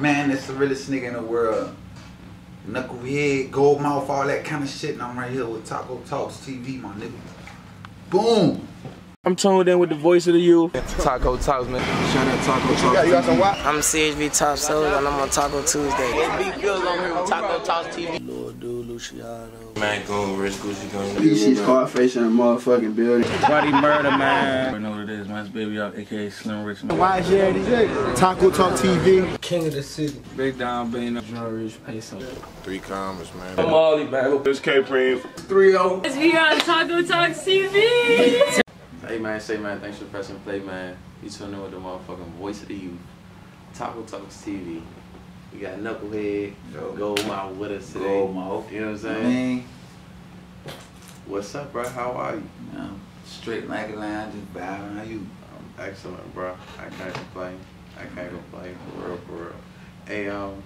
man, that's the realest nigga in the world. Knucklehead, gold mouth, all that kind of shit. And I'm right here with Taco Talks TV, my nigga. Boom. I'm tuned in with the voice of the youth. Taco Talks, man. Shout out Taco Talks. You got some what? I'm CHV Top Soul and I'm on Taco Tuesday. It be Bills on here with Taco Talks TV. Lord Dude, Luciano. Man, going Rich Gucci going. She's Scarface in a motherfucking building. Buddy Murder, man. I know what it is, man. It's Baby Out, aka Slim Rich, man. Why is Taco Talk TV. King of the city. Big Down Bane, John Rich Peso. Three commas, man. I'm Ollie back. This K Preem. 3-0. It's we on Taco Talk TV. Hey man, say man, thanks for pressing play, man. You tuning in with the motherfucking voice of the youth. Taco Talks TV. We got Knucklehead, Yo. Gold Mouth with us today. Gold mouth. You know what I'm saying? mean, What's up, bro? How are you? know, straight like a line, just vibing. How you? I'm excellent, bro. I can't complain. I can't complain for real, for real. Hey, um,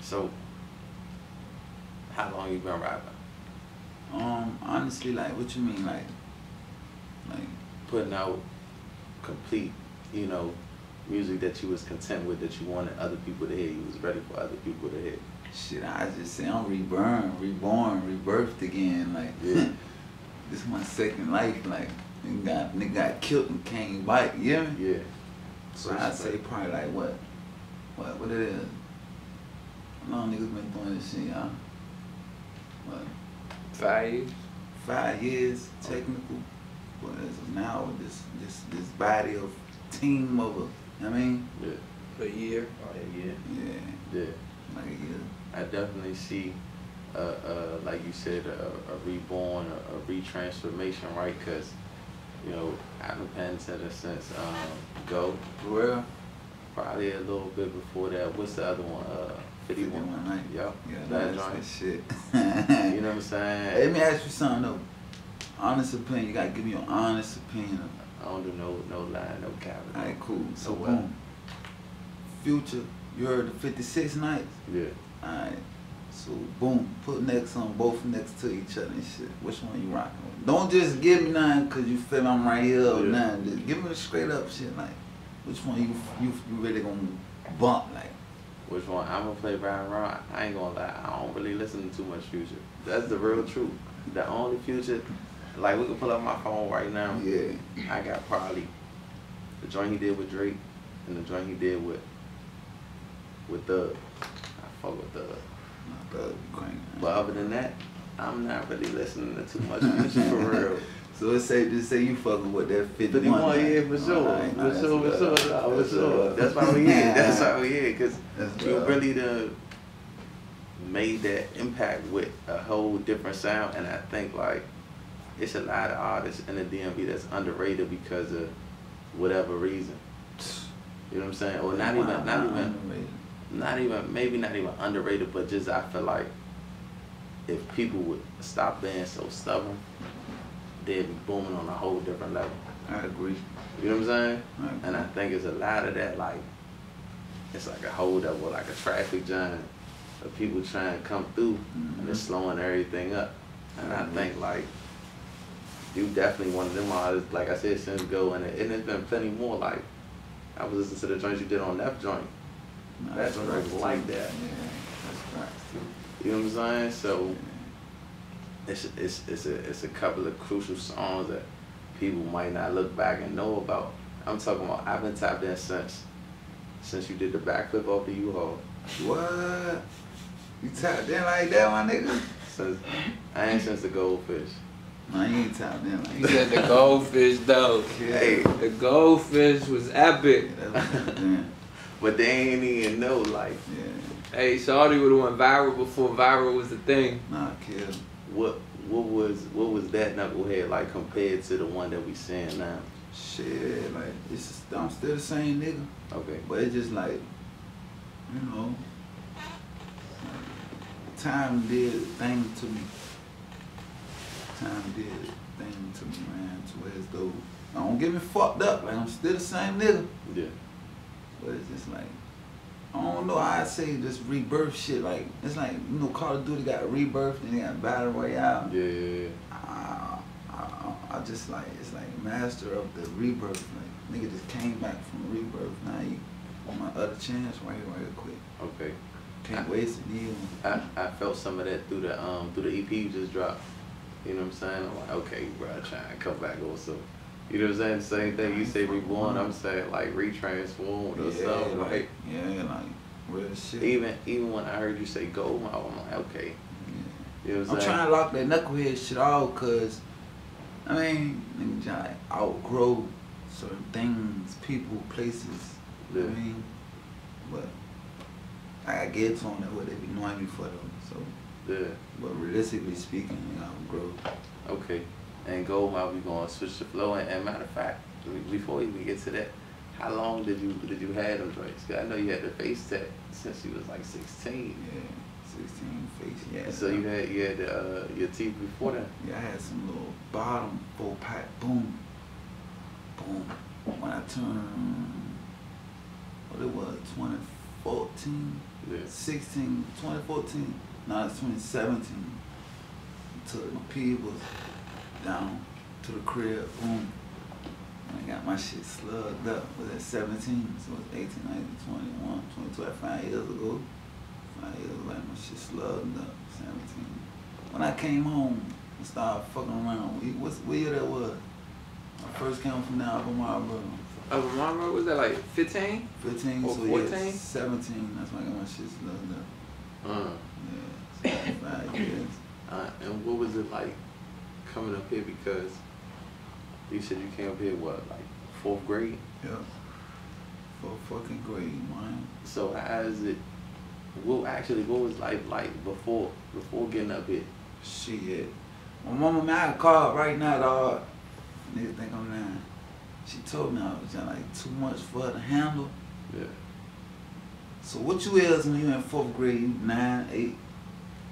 so how long you been rapping? Um, honestly, like, what you mean, like, like, Putting out complete, you know, music that you was content with, that you wanted other people to hear. You was ready for other people to hear. shit, I just say I'm reborn, reborn, rebirthed again. Like, Yeah. this is my second life. Like, nigga got, nigga got killed and came back. Yeah. Yeah. So I'd say probably like what, what, what it is. How long niggas been doing this shit, y'all? What, Five years. five years oh. technical? But as of now, this, this, this body of team of a, you know what I mean? Yeah. A year. Oh, yeah, Yeah, yeah. Yeah. like a year. I definitely see, uh, uh, like you said, a, a reborn, a, a retransformation, right? Because, you know, I've been paying attention since um, Go, Well, probably a little bit before that. What's the other one? Uh, 51. 51 night. Yep. Yeah, that that's joint. that shit. You know what I'm Hey, saying? let me ask you something though. Honest opinion, you gotta give me your honest opinion. I don't do no no lie, no cap. Alright, cool. So No what? boom. Future, you heard the 56 nights? Yeah. Alright. So boom, put next on both next to each other and shit. Which one you rocking with? Don't just give me none cause you feel I'm right here or Yeah. Just give me the straight up shit like which one you you you really gonna bump like? Which one? I'm gonna play Ryan Ron. I ain't gonna lie. I don't really listen to too much Future. That's the real truth. The only Future, like we can pull up my phone right now. Yeah. I got probably the joint he did with Drake and the joint he did with with Thug. I fuck with Thug. My thug. But other than that, I'm not really listening to too much Future for real. So let's say just say you fucking with that 51. 51, like, yeah, for sure. alright, nah, For sure, for sure, for That's sure. That's why we here. That's why we here. Because you really done made that impact with a whole different sound. And I think, like, it's a lot of artists in the DMV that's underrated because of whatever reason. You know what I'm saying? Or not even, not even, Underrated. not even, maybe not even underrated, but just I feel like if people would stop being so stubborn, they'd be booming on a whole different level. I agree. You know what I'm saying? I. And I think it's a lot of that, like, it's like a hold up with like a traffic jam of people trying to come through and it's mm-hmm. slowing everything up. And I mm-hmm. think, like, you definitely one of them artists, like I said, since Go, and, it, and there's been plenty more. Like, I was listening to the joints you did on that joint. That's what I right, like that. Yeah, that's right. You know what I'm saying? So it's it's it's a it's a couple of crucial songs that people might not look back and know about. I'm talking about I've been tapped in since since you did the backflip off the U-Haul. What? You tapped in like that, my nigga? Since I ain't since the goldfish. Nah, you ain't tapped in like He said the goldfish though. Hey, The goldfish was epic. Yeah, was damn. but they ain't even know like Yeah. Hey, Shawty would have went viral before viral was the thing. Nah, kid. what what was what was that knucklehead like compared to the one that we seeing now? Shit, like, it's just, I'm still the same nigga. Okay. But it's just like, you know, like, time did things to me. Time did a thing to me, man, to where as though, I don't get me fucked up, like, I'm still the same nigga. Yeah. But it's just like, I don't know I say this rebirth shit. Like, it's like, you know, Call of Duty got rebirth and they got Battle Royale. Yeah, yeah, yeah. I, I, I just like, it's like master of the rebirth. Like, nigga just came back from rebirth. Now you on my other chance right here, right here, quick. Okay. Can't waste it either. I, I felt some of that through the um through the EP you just dropped. You know what I'm saying? I'm like, okay, bro, trying to come back also. You know what I'm saying? Same thing you say reborn, I'm saying like retransformed or yeah, something. like, Like yeah, like real shit. even even when I heard you say gold mouth, I'm like, okay. Yeah. You know what I'm I'm trying to lock that knucklehead shit out, cause I mean, nigga trying to outgrow certain things, people, places. You know what I mean, but I get to them that what they be knowing me for though. So, Yeah. but realistically speaking, I outgrow. Okay. And go mouth, we gonna switch the flow. And, and matter of fact, before we even get to that, how long did you did you have them joints? 'Cause I know you had the face tat since you was like 16. Yeah, 16 face. Yeah. So you had you had the, uh, your teeth before that. Yeah, I had some little bottom full pack. Boom. Boom. When I turned, what it was, 2014, Yeah. 16, 2014. No, it's 2017. Took my peoples down to the crib. Boom. And I got my shit slugged up. Was at 17, so it's 18, 19, 21, 22, five years ago. Five years ago, like my shit slugged up. 17. When I came home and started fucking around, we- what's what year that was? I first came from bro. Over my road was that like 15? 15, Or so 14? yeah, 17. That's when I got my shit slugged up. Uh, Yeah, five years. uh, and what was it like coming up here? Because you said you came up here what, like fourth grade? Yeah. For fucking grade, man. So how is it? What actually? What was life like before before getting up here? Shit. My mama mad called right now, dog. Niggas think I'm lying. She told me I was just like too much for her to handle. Yeah. So what you is when you in fourth grade, nine, eight?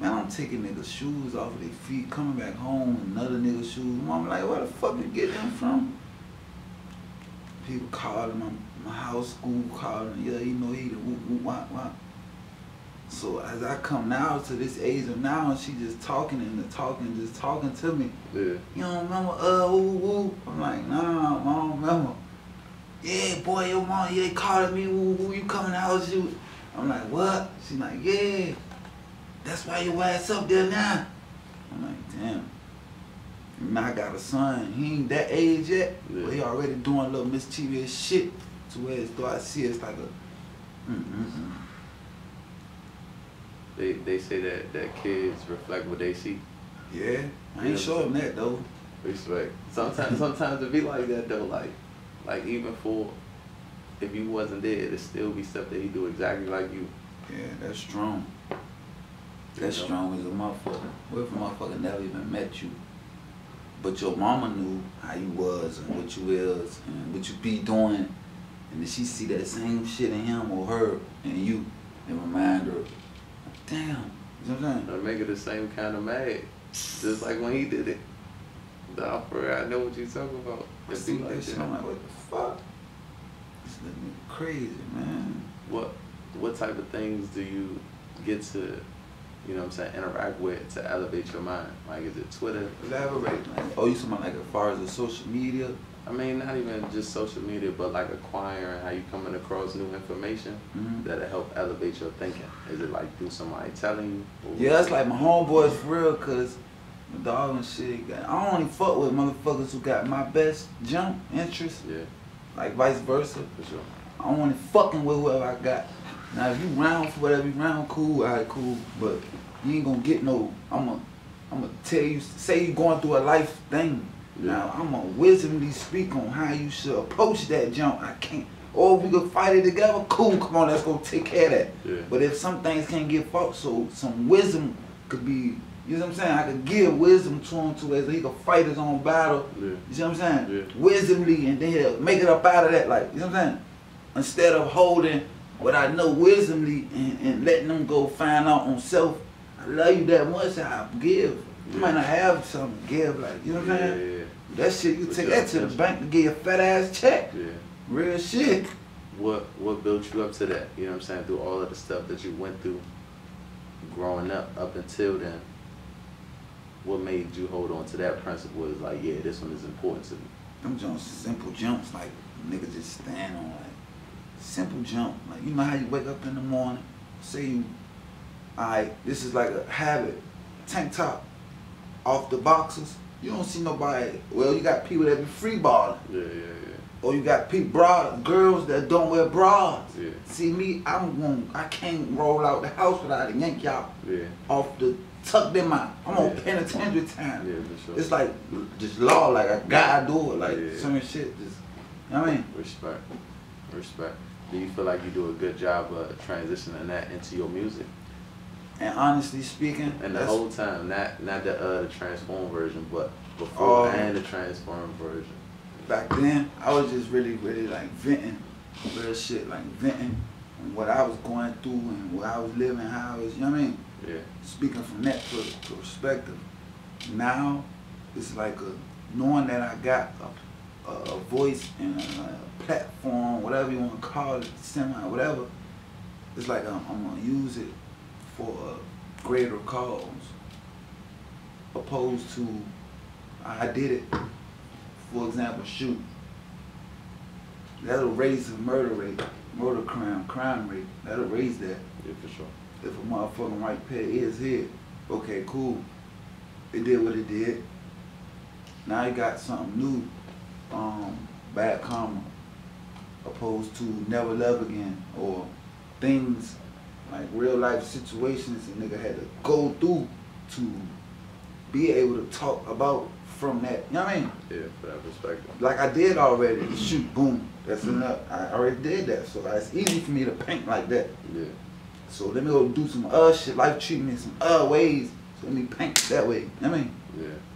Man, I'm taking niggas' shoes off of their feet, coming back home another nigga's shoes. Mom like, where the fuck you get them from? People calling my, my house school calling, yeah, you know he the whoop whoop wop wop. So as I come now to this age of now, and she just talking and the talking, just talking to me. Yeah. You don't remember, uh, woo woo? I'm like, nah, I don't remember. Yeah, boy, your mom, yeah, they calling me, woo woo, you coming out, you. I'm like, what? She like, yeah, that's why your ass up there now. I'm like, damn. Now I got a son, he ain't that age yet, but he already doing little mischievous shit to where it's, though I see it's like a. They they say that that kids reflect what they see. Yeah, I Yeah. ain't showing that though. Respect. Sometimes sometimes it be like that though. Like like even for if you wasn't there, it'd still be stuff that he do exactly like you. Yeah, that's strong. That's You know? strong as a motherfucker. What if a motherfucker never even met you? But your mama knew how you was and what you is and what you be doing. And then she see that same shit in him or her and you and remind her, damn. You know what I'm saying? I make it the same kind of mad, just like when he did it. Nah, for real, I know what you talking about. I see be that shit. I'm like, what the fuck? This nigga crazy, man. What what type of things do you get to, you know what I'm saying, interact with to elevate your mind? Like is it Twitter? Elaborate. Oh, you talking about like as far as the social media? I mean, not even just social media, but like acquiring how you coming across new information Mhm. that'll help elevate your thinking. Is it like through somebody telling you? Yeah, that's like my homeboys for real, cause my dog and shit. I only fuck with motherfuckers who got my best jump interest, Yeah, like vice versa. for sure. I only fucking with whoever I got. Now if you round for whatever you round, cool, alright, cool. But you ain't gonna get no. I'm gonna, I'm gonna tell you. Say you going through a life thing. Now I'm gonna wisdomly speak on how you should approach that jump. I can't. Or if we could fight it together, cool. Come on, let's go take care of that. Yeah. But if some things can't get fought, so some wisdom could be, you know what I'm saying? I could give wisdom to him to where he could fight his own battle. Yeah. You see what I'm saying? Yeah. Wisdomly, and then he'll make it up out of that, like, you know what I'm saying? Instead of holding what I know wisdomly and, and letting them go find out on self, I love you that much, I give. You might not have something to give, like, you know what I'm Yeah, saying? yeah, That shit, you take that to the bank to get a fat ass check. yeah. Real shit. What what built you up to that? You know what I'm saying? Through all of the stuff that you went through growing up up until then. What made you hold on to that principle is like, yeah, this one is important to me. Them jumps, simple jumps, like niggas just stand on, like simple jump. Like you know how you wake up in the morning, say you, alright, this is like a habit. Tank top, off the boxers. You don't see nobody. Well, you got people that be free balling, Yeah, yeah, yeah. or you got people broad girls that don't wear bras. Yeah. See me, I'm going. I can't roll out the house without a yank y'all Yeah, off the tuck them out. I'm on Yeah. penitentiary time. yeah, for sure. It's like just law, like I gotta do it, like Yeah. certain shit. Just, you know what I mean. Respect. Respect. Do you feel like you do a good job of transitioning that into your music? And honestly speaking, And the whole time, not not the uh the transform version, but before Oh. and the transform version. back then, I was just really, really like venting, real shit, like venting what I was going through and what I was living, how I was, you know what I mean? Yeah. Speaking from that perspective. Now, it's like a, knowing that I got a, a, voice and a, a platform, whatever you want to call it, semi, whatever, it's like um, I'm, I'm going to use it for a greater cause. Opposed to, I did it, for example, shoot. That'll raise the murder rate, murder crime, crime rate. That'll raise that Yeah, for sure. if a motherfucking white pet is here, okay, cool. It did what it did. Now you got something new, um, bad karma, opposed to never love again, or things like real life situations a nigga had to go through to be able to talk about from that. You know what I mean? Yeah, for that perspective. Like I did already. Shoot, boom, that's enough. I already did that, so it's easy for me to paint like that. Yeah. So let me go do some other shit, life treat me some other ways. So let me paint that way. You know what I mean? Yeah.